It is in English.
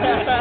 Yeah.